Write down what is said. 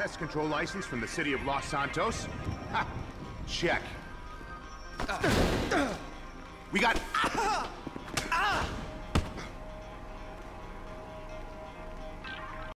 pest control license from the city of Los Santos? Ha! Check. We got